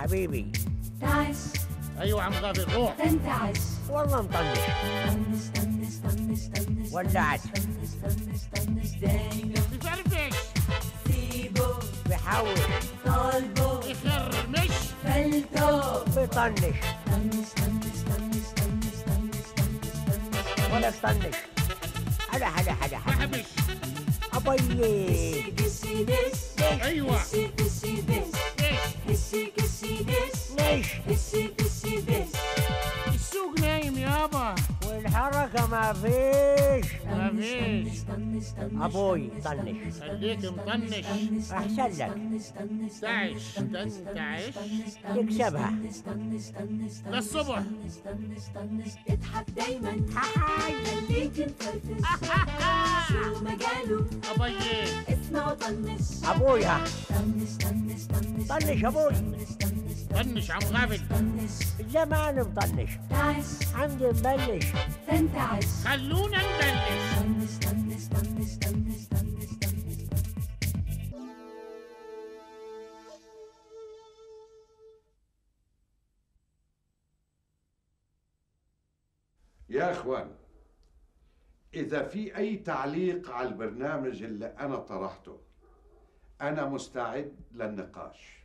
حبيبي. تعش أيوه عم غافر روح تنتعش والله مطنش. طنش طنش طنش طنش ولعت طنس طنس طنس دايما بفرفش سيبه بحاول. طالبه بخرمش فلته بطنش طنش طنش طنش طنش طنش طنش طنس ولا طنش هلا هلا هلا هلا. ابي دسي دسي دس أيوه. دسي دسي دس دسي ليش كسي كسي دش السوق نايم يابا والحركة ما فيش ما فيش أبوي. طنش خليك مطنش أحسن لك تعش تنتعش تكسبها للصبح اضحك دايما خليك مفرفش شو مجاله ابيي اسمع وطنش أبويا طنش طنش طنش أبوي. طنش عم غافل طنش زمان مطنش. تعش عندي مبلش. تنتعش خلونا نبلش. طنش طنش طنش طنش طنش طنش يا إخوان إذا في أي تعليق على البرنامج اللي أنا طرحته أنا مستعد للنقاش.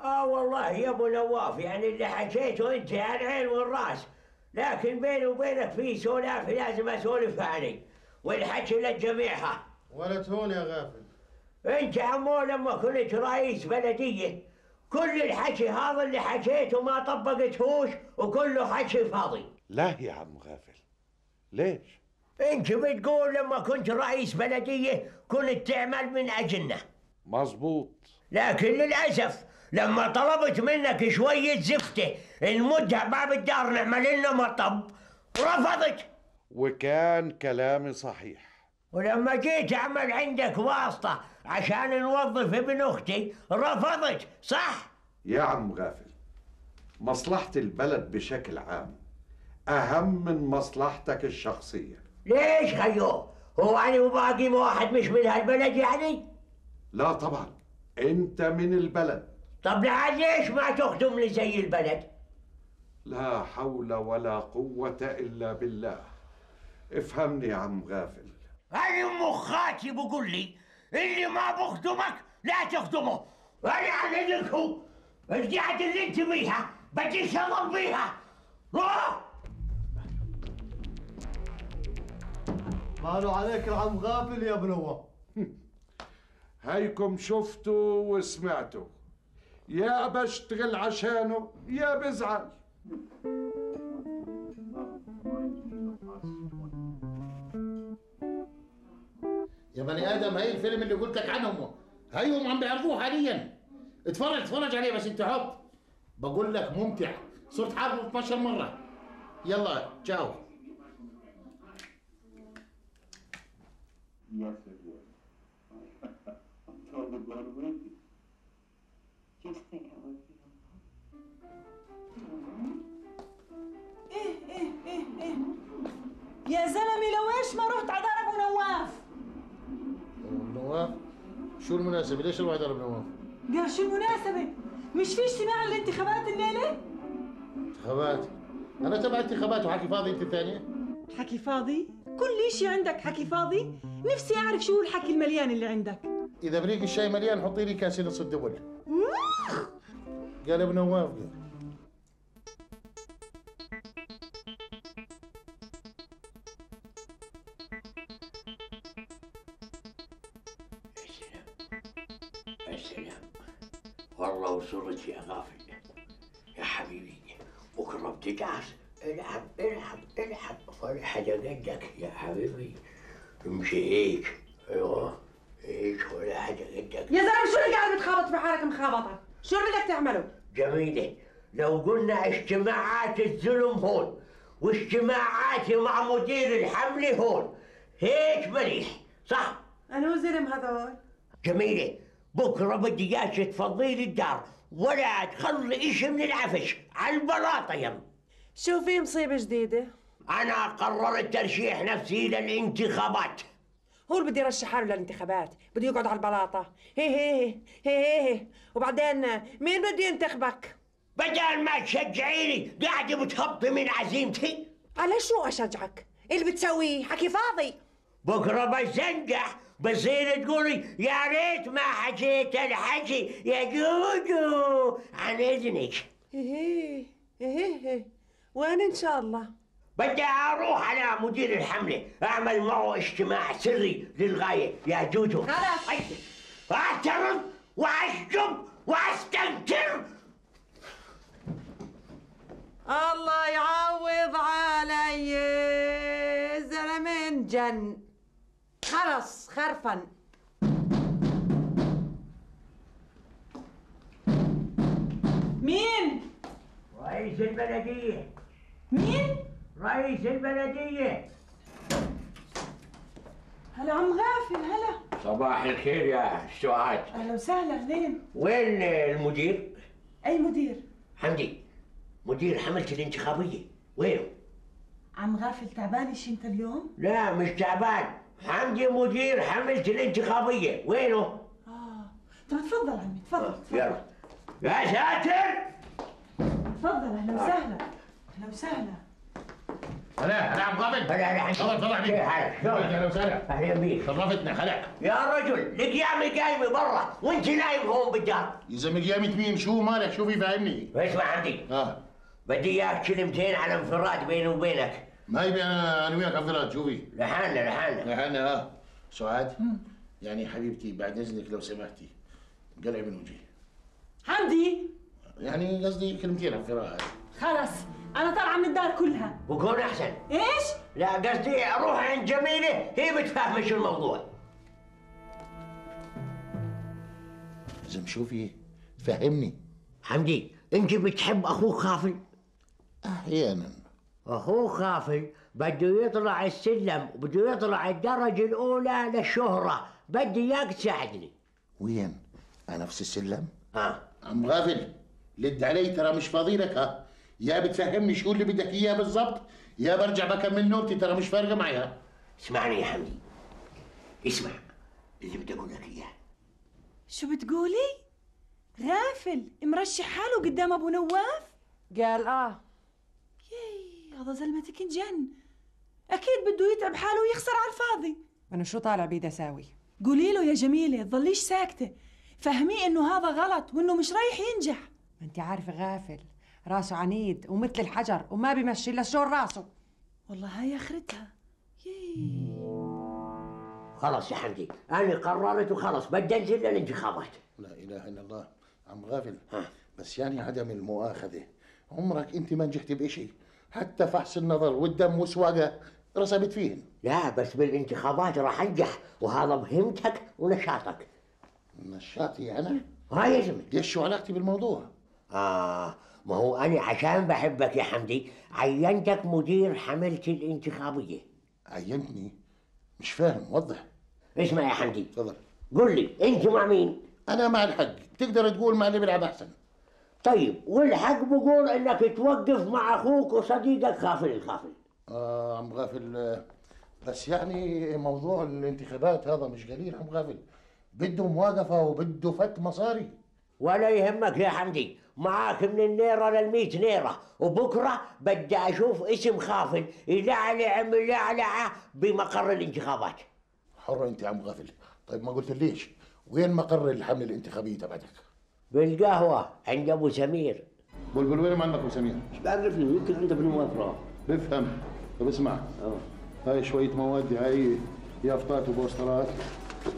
آه والله يا أبو نواف يعني اللي حكيته أنت على العين والرأس. لكن بيني وبينك في سوالف لازم أسولفها أنا والحكي للجميع ولا تهون يا غافل. أنت عمو لما كنت رئيس بلدية كل الحكي هذا اللي حكيته ما طبقتهوش وكله حكي فاضي. لا يا عم غافل. ليش؟ أنت بتقول لما كنت رئيس بلدية كنت تعمل من أجلنا مظبوط. لكن للأسف لما طلبت منك شوية زفتة نمدها باب الدار نعمل لنا مطب. رفضت. وكان كلامي صحيح. ولما جيت أعمل عندك واسطة عشان نوظف ابن أختي رفضت. صح؟ يا عم غافل مصلحة البلد بشكل عام أهم من مصلحتك الشخصية. ليش خيو؟ هو أنا وباقي واحد مش من هالبلد يعني؟ لا طبعا أنت من البلد. طب ليش ما تخدم لي زي البلد؟ لا حول ولا قوة إلا بالله. افهمني يا عم غافل. أنا مخاتي بقول لي اللي ما بخدمك لا تخدمه. أنا أعلنك هو القعدة اللي أنت بيها بدي شغل بيها. روح ماله عليك العم غافل يا نواف هيكم شفتوا وسمعتوا. يا بشتغل عشانه يا بزعل. يا بني آدم هي الفيلم اللي قلت لك عنهم هيهم عم بيعرضوه حاليا. اتفرج اتفرج عليه بس انت حط بقول لك ممتع. صرت حاضره 12 مرة. يلا تشاو. يا زلمه لويش ما رحت على دار ابو نواف؟ نواف شو المناسبة؟ ليش الواحد ضرب نواف قال شو المناسبة؟ مش في اجتماع للانتخابات الليلة؟ انتخابات؟ أنا تبع انتخابات وحكي فاضي أنت ثانية حكي فاضي؟ كل إشي عندك حكي فاضي؟ نفسي أعرف شو الحكي المليان اللي عندك. إذا بريق الشاي مليان حطي لي كاسه نص الدبل قال ابو نواف قال يا سلام والله وصلت يا غافل. يا حبيبي بكرة بتدعس العب العب العب. حاجة قدك يا حبيبي. امشي هيك أيوه هيك ولا حاجة قدك يا زلمه شو اللي قاعد بتخابط في حالك مخابطه شو اللي بدك تعمله جميلة لو قلنا اجتماعات الظلم هون واجتماعاتي مع مدير الحملة هون. هيك مليح صح؟ انو زلم هذول جميلة. بكرة بدي إياك تفضي لي الدار. ولا تخلي إشي من العفش. على البلاطة يم. شو في مصيبة جديدة؟ أنا قررت ترشيح نفسي للانتخابات. هو اللي بده يرشح حاله للانتخابات. بده يقعد على البلاطة. هي هي هي هي, هي. وبعدين مين بده ينتخبك؟ بدل ما تشجعيني قاعدة بتهبطي من عزيمتي. على شو أشجعك؟ اللي بتسويه حكي فاضي. بكرة بتزنجح بصير تقولي يا ريت ما حكيت الحكي. يا جوجو عن إذنك. إيه إيه إيه وين إن شاء الله؟ بدي أروح على مدير الحملة أعمل معه اجتماع سري للغاية. يا جوجو. خلاص. أعترض وأشجب وأستنكر. الله يعوض علي زلمه جن. خلص خرفن. مين؟ رئيس البلدية. مين؟ رئيس البلدية. هلا عم غافل هلا. صباح الخير يا سعاد أهلا وسهلا اهلين وين المدير؟ أي مدير؟ حمدي مدير حملة الانتخابية وينه عم غافل تعبان شي أنت اليوم؟ لا مش تعبان. حمدي مدير حملة الانتخابية وينه؟ آه. طب تفضل عمي تفضل تفضل يلا. يا ساتر! تفضل أهلا وسهلا. أهلا وسهلا. هلا هلا عم غافل. هلا هلا تفضل تفضل حبيبي؟ شلونك؟ أهلا وسهلا. أهلا بيك. شرفتنا هلا يا رجل القيامة قايمة برا وأنت نايم هون بالدار. إذا من قيامة مين شو مالك؟ شو في فاهمني؟ اسمع عندي. آه. بدي إياك كلمتين على انفراد بيني وبينك. ما يبي أنا أنا وياك افضلات شو في لحالنا لحالنا نحن آه. سعاد يعني حبيبتي بعد إذنك لو سمحتي قلعي من وجهي. حمدي! يعني قصدي كلمتين على القراءة. خلص أنا طالعة من الدار كلها. بكون أحسن. إيش؟ لا قصدي أروح عند جميلة هي بتفهم شو الموضوع. لازم شو في فهمني. حمدي أنت بتحب أخوك خافل أحيانا. أخوك خافل بده يطلع السلم وبده يطلع الدرجة الأولى للشهرة. بدي إياك تساعدني. وين؟ على نفس السلم؟ ها؟ عم غافل لد علي ترى مش فاضي لك ها؟ يا بتفهمني شو اللي بدك إياه بالضبط؟ يا برجع بكمل نومتي ترى مش فارقة معي ها؟ اسمعني يا حمدي. اسمع اللي بدي أقول لك إياه. شو بتقولي؟ غافل مرشح حاله قدام أبو نواف؟ قال آه. يي هذا زلمتك انجن. أكيد بده يتعب حاله ويخسر على الفاضي. أنا شو طالع بيدي اساوي قولي له يا جميلة تضليش ساكتة. فهميه إنه هذا غلط وإنه مش رايح ينجح. ما أنت عارفة غافل. راسه عنيد ومثل الحجر وما بيمشي إلا شور راسه. والله هاي آخرتها. يي خلص يا حمدي أنا قررت وخلص بدي أنزل للانتخابات. لا إله إلا الله عم غافل. ها. بس يعني عدم المؤاخذة. عمرك انت ما نجحت بشيء حتى فحص النظر والدم وسواقه رسبت فيهن. لا بس بالانتخابات راح أنجح وهذا بهمتك ونشاطك. نشاطي أنا؟ هاي يا زلمة. ليش شو علاقتي بالموضوع؟ آه ما هو أنا عشان بحبك يا حمدي عينتك مدير حملتي الانتخابية. عينتني؟ مش فاهم وضح. اسمع يا حمدي. تفضل. قل لي أنت مع مين؟ أنا مع الحق. تقدر تقول مع اللي بيلعب أحسن. طيب والحق بقول إنك توقف مع أخوك وصديقك خافل الخافل آه عم غافل. بس يعني موضوع الانتخابات هذا مش قليل عم غافل. بده موقفة وبده فت مصاري. ولا يهمك يا حمدي معاك من النيرة للميت نيرة وبكرة بدي أشوف اسم خافل يلعلع ملعلعة بمقر الانتخابات. حر أنت عم غافل. طيب ما قلت ليش؟ وين مقر الحملة الانتخابية تبعتك؟ بالقهوة عند أبو سمير. بلبل وين عندك أبو سمير؟ بعرفني يمكن عنده بالموافرة بفهم. طب اسمع. هاي شوية مواد هاي يافطات وبوسترات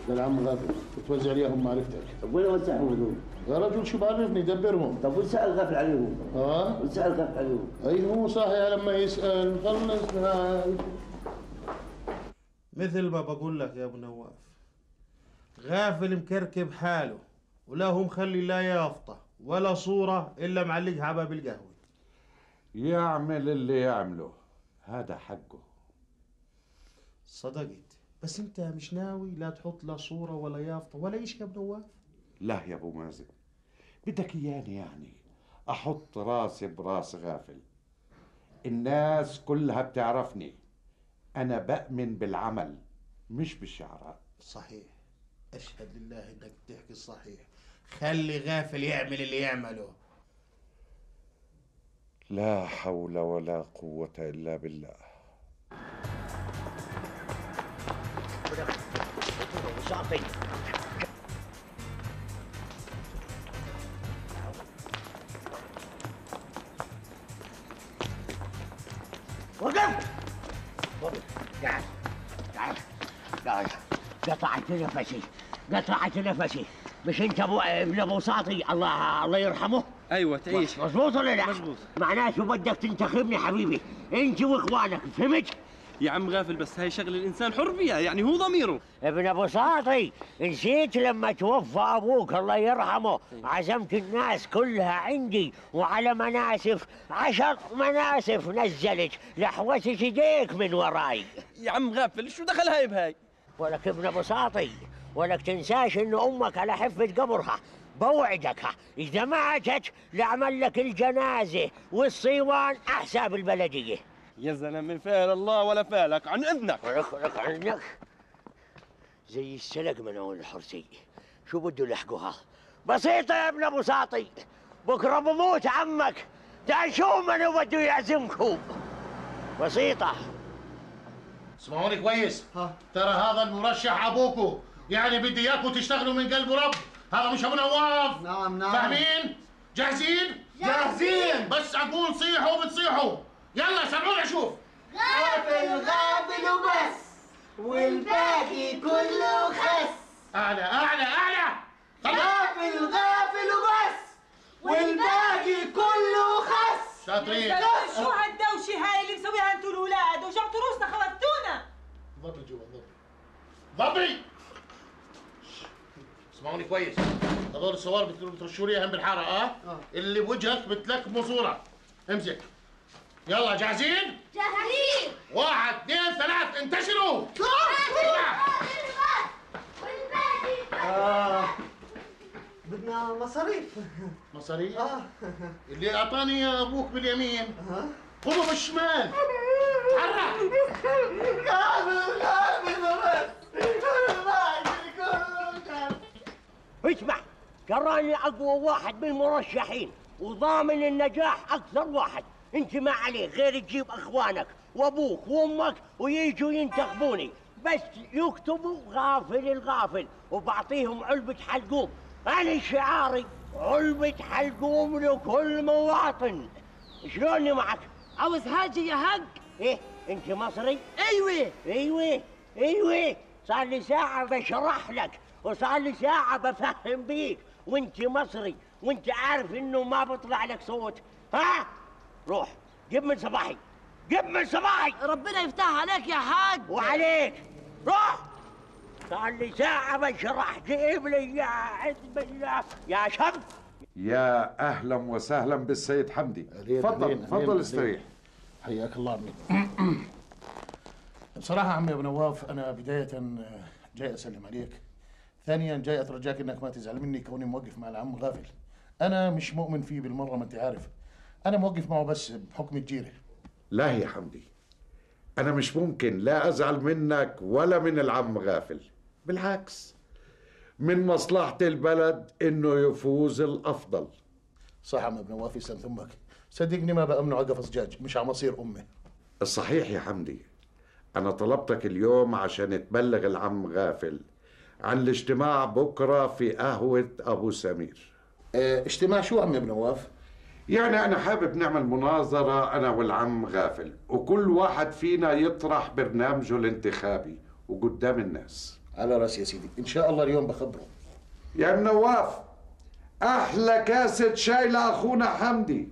للعم غافل وتوزع لي اياهم معرفتك. طب وين وزعهم هذول؟ يا رجل شو بعرفني؟ دبرهم. طب وسأل غافل عليهم؟ ها وسأل غافل عليهم؟ أي هو صاحي لما يسأل. خلص هاي. مثل ما بقول لك يا أبو نواف غافل مكركب حاله. ولا هو مخلي لا يافطة ولا صورة إلا معلقها على باب القهوة. يعمل اللي يعمله. هذا حقه. صدقت. بس أنت مش ناوي لا تحط لا صورة ولا يافطة ولا إيش يا ابو نواف لا يا أبو مازن. بدك إياني يعني. أحط راسي براس غافل. الناس كلها بتعرفني. أنا بأمن بالعمل مش بالشعارات صحيح. أشهد لله إنك بتحكي الصحيح خلي غافل يعمل اللي يعمله. لا حول ولا قوة إلا بالله. وقف! وقف. تعال تعال تعال قطعت نفسي. قطعت نفسي. مش انت ابو ابن أبو ساطي الله الله يرحمه. أيوه تعيش. مظبوط ولا لا؟ مظبوط. معناته بدك تنتخبني حبيبي؟ انت واخوانك فهمت؟ يا عم غافل بس هاي شغل الإنسان حر فيها يعني هو ضميره. ابن أبو ساطي نسيت لما توفى أبوك الله يرحمه. عزمت الناس كلها عندي وعلى مناسف عشر مناسف نزلت. لحوست ايديك من وراي. يا عم غافل شو دخل هاي بهاي؟ ولك ابن أبو ساطي ولك تنساش إن أمك على حفة قبرها بوعدك. إذا ماتت لأعمل لك الجنازة والصيوان أحساب البلدية. يا زلمة فعل الله ولا فعلك عن إذنك. ولك ولك عنك. زي السلق من أول الحرسي شو بده يلحقوها بسيطة يا ابن أبو ساطي. بكرة بموت عمك. تعال شوف من بده يعزمكم بسيطة. اسمعوني كويس. ترى هذا المرشح أبوكو. يعني بدي إياكم تشتغلوا من قلب رب. هذا مش أبو نواف. نعم نعم. فاهمين؟ جاهزين؟ جاهزين. بس أقول صيحوا بتصيحوا. يلا سمعوني أشوف غافل غافل وبس والباقي كله خس. أعلى أعلى أعلى. غافل غافل وبس والباقي كله خس. شاطرين. شو هالدوشة هاي اللي مسويها أنتوا الأولاد؟ وجعتوا روسنا خوفتونا ضبي جوا ضبي ضبي اسمعوني كويس؟ هذول الصور بت- بترشوا لي اهم بالحارة آه؟ اللي بوجهك بتلكموا صوره امسك. يلا جاهزين؟ جاهزين. واحد اثنين ثلاث انتشروا. آه. بدنا مصاريف. مصاريف؟ آه. اللي أعطاني أبوك باليمين. خذه بالشمال حرك غافل غافل وبس والباقي كله خس اسمع تراني اقوى واحد من المرشحين وضامن النجاح أكثر واحد. انت ما عليك غير تجيب أخوانك وأبوك وأمك ويجوا ينتخبوني. بس يكتبوا غافل الغافل وبعطيهم علبة حلقوم. أنا شعاري علبة حلقوم لكل مواطن. شلوني معك؟ عاوز حاجة يا هق إيه انت مصري؟ أيوه. أيوه أيوه. صار لي ساعة بشرح لك وصار لي ساعة بفهم بيك. وانت مصري وانت عارف إنه ما بطلع لك صوت. ها؟ روح جيب من صباحي. جيب من صباحي. ربنا يفتح عليك يا حاج. وعليك. روح. صار لي ساعة بشرح جيب لي يا عز بالله. يا شب يا أهلا وسهلا بالسيد حمدي. تفضل تفضل. استريح. حياك الله. عمي بصراحة عمي أبو نواف أنا بداية آه، جاي أسلم عليك ثانيا جاي أترجاك إنك ما تزعل مني كوني موقف مع العم غافل. أنا مش مؤمن فيه بالمرة ما أنت عارف. أنا موقف معه بس بحكم الجيرة. لا يا حمدي. أنا مش ممكن لا أزعل منك ولا من العم غافل. بالعكس. من مصلحة البلد إنه يفوز الأفضل. صح عم ابن نواف يسلم ثمك. صدقني ما بأمنه على قفص دجاج مش على مصير أمه الصحيح يا حمدي. أنا طلبتك اليوم عشان تبلغ العم غافل. عن الاجتماع بكرة في قهوة أبو سمير. آه اجتماع شو عم ابن نواف؟ يعني أنا حابب نعمل مناظرة أنا والعم غافل وكل واحد فينا يطرح برنامجه الانتخابي وقدام الناس. على رأسي يا سيدي إن شاء الله اليوم بخبره. يا نواف أحلى كاسة شاي لأخونا حمدي.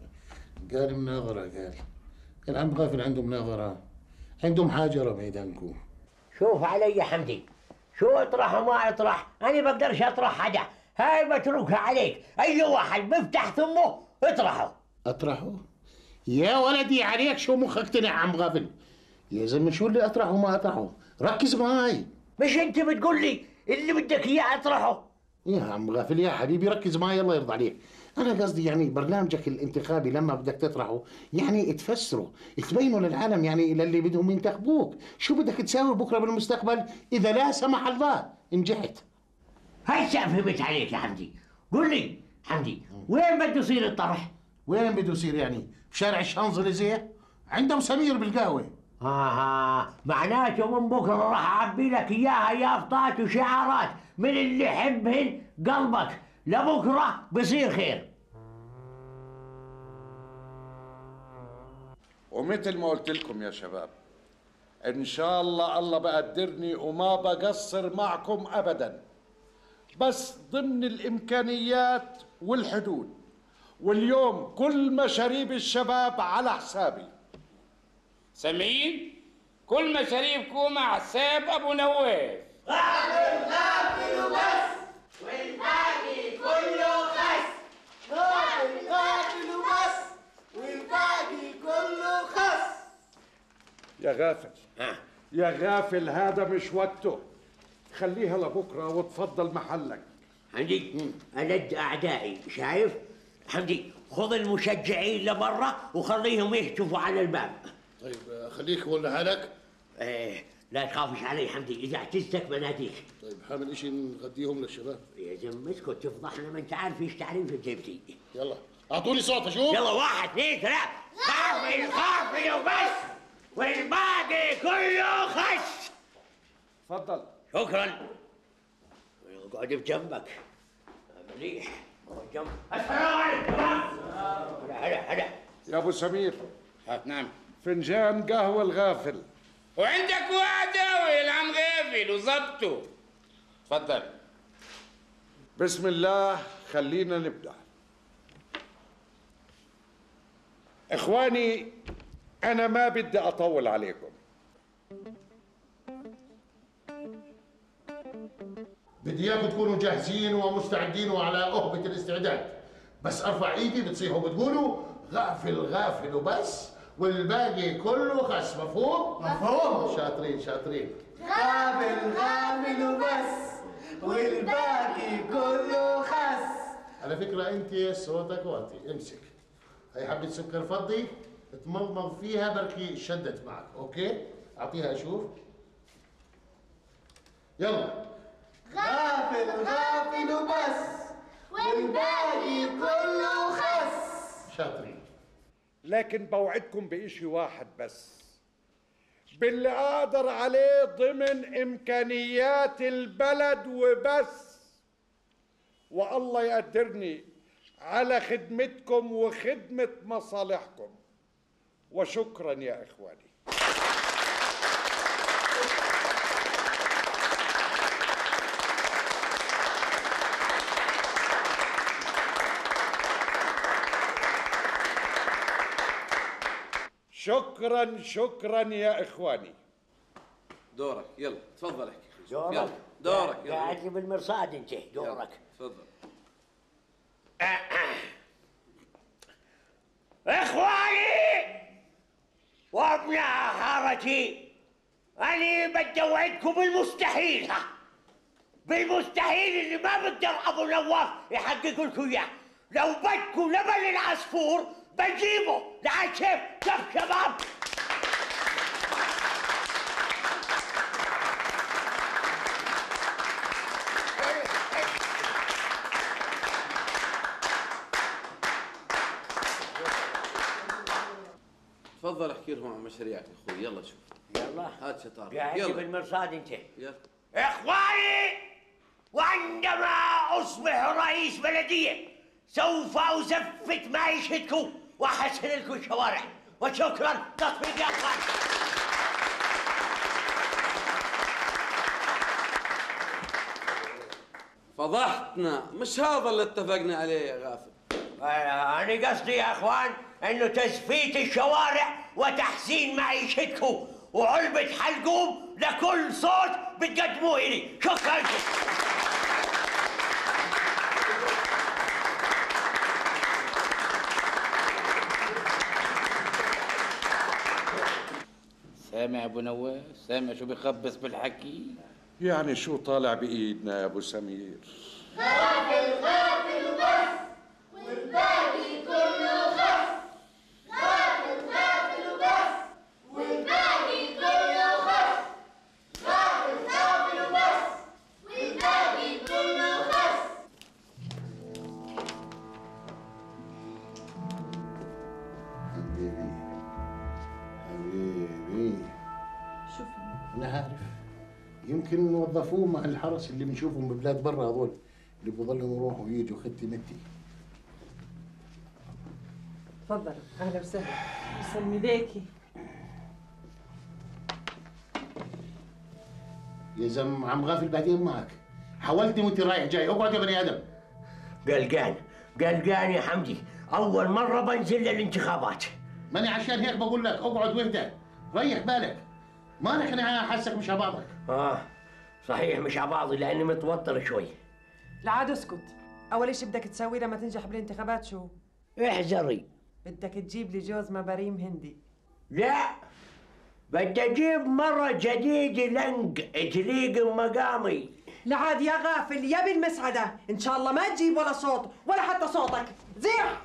قال مناظرة قال. العم غافل عنده مناظرة عندهم حاجة بعيد عنكم شوف علي يا حمدي. شو اطرح وما اطرح؟ أنا بقدرش أطرح حدا هاي بتركها عليك. أي واحد بيفتح ثمه اطرحه. أطرحه؟ يا ولدي عليك شو مخك تنع عم غافل؟ يا زلمة شو اللي أطرحه وما أطرحه؟ ركز معي مش أنت بتقول لي اللي بدك إياه أطرحه؟ يا عم غافل يا حبيبي ركز معي الله يرضى عليك. أنا قصدي يعني برنامجك الانتخابي لما بدك تطرحه يعني تفسره تبينه للعالم يعني للي بدهم ينتخبوك. شو بدك تساوي بكرة بالمستقبل؟ إذا لا سمح الله نجحت. هاي فهمت عليك يا حمدي. قول لي حمدي وين بده يصير الطرح؟ وين بده يصير يعني؟ بشارع الشانزليزية؟ عندهم سمير بالقهوة. آها معناته من بكرة راح أعبي لك إياها يافطات وشعارات من اللي يحبهن قلبك. لبكرة بصير خير. ومثل ما قلت لكم يا شباب إن شاء الله الله بقدرني وما بقصر معكم ابدا. بس ضمن الإمكانيات والحدود. واليوم كل مشاريب الشباب على حسابي. سامعين كل مشاريبكم مع حساب أبو نواف. يا غافل. يا غافل هذا مش وقته. خليها لبكرة وتفضل محلك. حمدي ألد أعدائي شايف؟ حمدي خذ المشجعين لبرا وخليهم يهتفوا على الباب. طيب خليك ولا حالك إيه لا تخافش علي حمدي إذا اعتزتك بناديك طيب حامل اشي نغديهم للشباب؟ يا زلمة اسكت تفضحنا ما أنت عارف إيش تعريف جبتي يلا أعطوني صوت أشوف. يلا واحد اثنين ثلاث خافي خافي وبس. والباقي كله خش. تفضل. شكرا. اقعد بجنبك. مليح. السلام عليكم. هلا هلا هلا. يا أبو سمير. نعم. فنجان قهوة الغافل. وعندك وعداوي العم غافل وظبطه. تفضل. بسم الله خلينا نبدأ. إخواني أنا ما بدي أطول عليكم. بدي إياكم تكونوا جاهزين ومستعدين وعلى أهبة الاستعداد. بس أرفع إيدي بتصيحوا بتقولوا غافل غافل وبس والباقي كله خس. مفهوم؟ مفهوم. شاطرين شاطرين. غافل غافل وبس والباقي كله خس. على فكرة أنت صوتك واطي. امسك. هي حبة سكر فضي؟ تمضمض فيها بركي شدت معك. أوكي؟ أعطيها أشوف. يلا. غافل غافل وبس والباقي كله خس. شاطرين. لكن بوعدكم بإشي واحد بس. باللي أقدر عليه ضمن إمكانيات البلد وبس. والله يقدرني على خدمتكم وخدمة مصالحكم. وشكرا يا إخواني. شكرا شكرا يا إخواني. دورك يلا تفضل احكي. دورك. يلا دورك يلا. قاعد لي بالمرصاد انت. دورك. تفضل. اخواني وابناء خالتي أني بدي اوعدكم بالمستحيل ها بالمستحيل اللي ما بقدر أبو نواف يحقق لكم إياه. لو بدكم لبن العصفور بجيبه. لعشيف كف شباب. تفضل احكي لهم عن مشاريعك أخوي. يلا شوف. يلا. هات لي يلا. بالمرصاد انت. يلا. إخواني وعندما أصبح رئيس بلدية سوف أزفت معيشتكم وأحسن لكم الشوارع. وشكرا. تصفيق يا أخوان. فضحتنا. مش هذا اللي اتفقنا عليه يا غافل؟ أنا قصدي يا أخوان إنه تزفيت الشوارع وتحسين معيشتكم. وعلبة حلقوم لكل صوت بتقدموه إلي. شكرا لكم سامع أبو نواف سامع شو بيخبص بالحكي؟ يعني شو طالع بإيدنا يا أبو سمير؟ غافل غافل. وظفوه مع الحرس اللي بنشوفهم ببلاد برا هذول اللي بيضلوا يروحوا ويجوا ختي متي تفضل أهلا وسهلا. يسلم ايديكي يا زلم عم غافل بعدين معك. حاولتني وانت رايح جاي؟ أقعد يا بني آدم. قلقان قلقان يا حمدي أول مرة بنزل للانتخابات. ماني عشان هيك بقول لك أقعد واهدى ريح بالك. مالك أنا حاسك مش على بعضك آه. صحيح مش على بعضي لأني متوتر شوي. لا عاد اسكت. أول شيء بدك تسوي لما تنجح بالانتخابات شو؟ احذري. بدك تجيب لي جوز مباريم هندي. لا بدي أجيب مرة جديدة لنق تليق مقامي. لا عاد يا غافل يا بالمسعدة. إن شاء الله ما تجيب ولا صوت ولا حتى صوتك. زيح!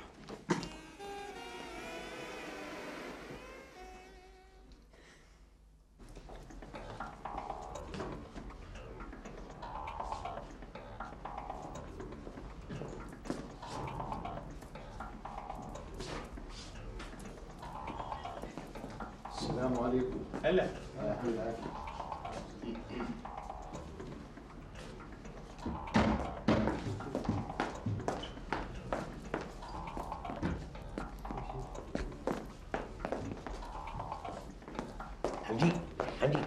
حمدي حمدي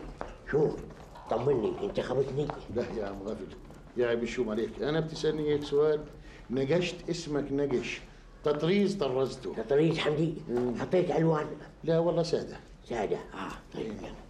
شوف طمني انت خبطني. لا يا عم غافل. يا عيب الشوم عليك. أنا بتسألني هيك سؤال. نقشت اسمك نقش. تطريز طرزته. تطريز حمدي حطيت الوان لا والله سادة. سادة. آه طيب يلا.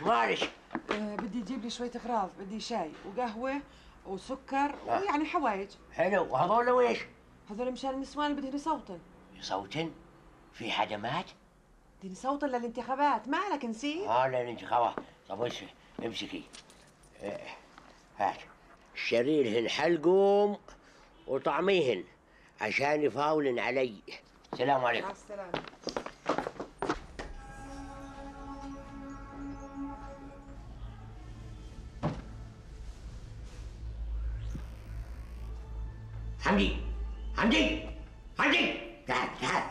معلش معلش آه بدي تجيب لي شوية أغراض بدي شاي وقهوة وسكر ويعني حوايج. حلو وهذول ويش؟ هذول مشان النسوان اللي بدهن يصوتن؟ صوتن في حدا مات؟ بدهن يصوتن للانتخابات. مالك نسيت؟ آه لا انت خلاص طب امسكي امسكي. آه، هات. شريرهن حلقهم وطعميهن عشان يفاولن علي. سلام عليكم. مع السلامة. حمدي حمدي حمدي تعال تعال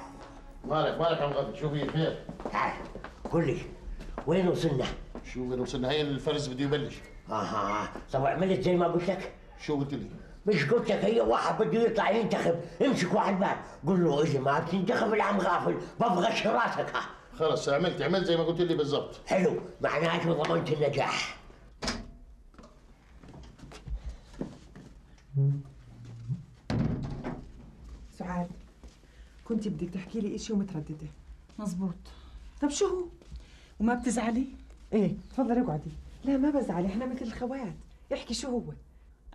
مالك مالك عم غافل شو في خير تعال قل لي وين وصلنا؟ شو وين وصلنا. هي الفرز بده يبلش. أها. طب عملت زي ما قلت لك. شو قلت لي؟ مش قلت لك هي واحد بده يطلع ينتخب. امسك واحد باب قل له اذا ما بتنتخب العم غافل. بفغش راسك. ها خلص عملت عملت زي ما قلت لي بالضبط. حلو. معناته ضمنت النجاح سعاد كنت بدك تحكي لي إشي ومترددة مزبوط. طب شو هو؟ وما بتزعلي؟ إيه تفضلي اقعدي. لا ما بزعل إحنا مثل الخوات. احكي شو هو؟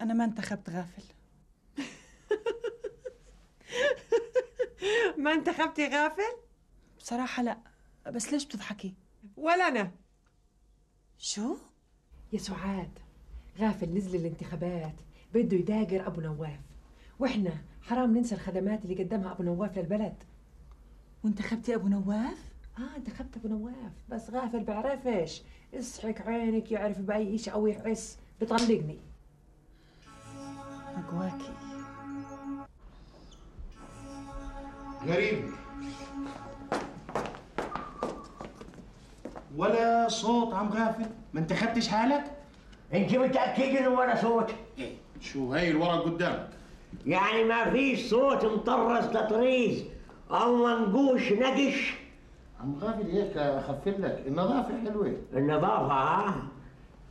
أنا ما انتخبت غافل. ما انتخبتي غافل؟ بصراحة لا. بس ليش بتضحكي؟ ولا أنا. شو؟ يا سعاد غافل نزل الانتخابات بده يداقر أبو نواف. وإحنا حرام ننسى الخدمات اللي قدمها أبو نواف للبلد. وانتخبتي أبو نواف؟ آه انتخبت أبو نواف. بس غافل بعرفش. اصحك عينك يعرف بأي شيء أو يحس. بطلقني. مقواكي غريب. ولا صوت عم غافل. ما انتخبتش حالك؟ انت متاكد إنه ولا صوت. شو هي الورق قدامك؟ يعني ما فيش صوت مطرز تطريز أو منقوش نقش. عم غافل هيك أخفل لك. النظافة حلوة. النظافة ها؟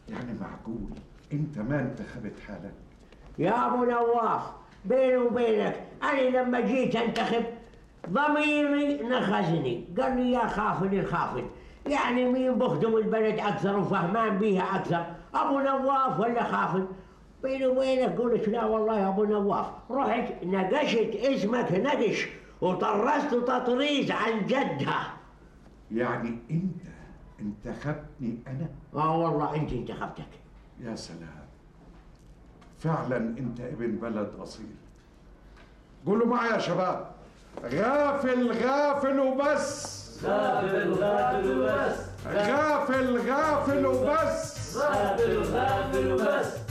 يعني معقول. أنت ما انتخبت حالك. يا أبو نواف بيني وبينك أنا لما جيت انتخب ضميري نخزني. قال لي يا خافن الخافن يعني مين بخدم البلد أكثر وفهمان بيها أكثر أبو نواف ولا خافن؟ بيني وبينك قلت لا والله يا أبو نواف رحت نقشت اسمك نقش وطرزت تطريز عن جدها. يعني أنت انتخبتني أنا؟ آه والله أنت انتخبتك. يا سلام. فعلا أنت ابن بلد أصيل. قولوا معي يا شباب. غافل غافل وبس. غافل غافل وبس. غافل غافل وبس. غافل غافل وبس.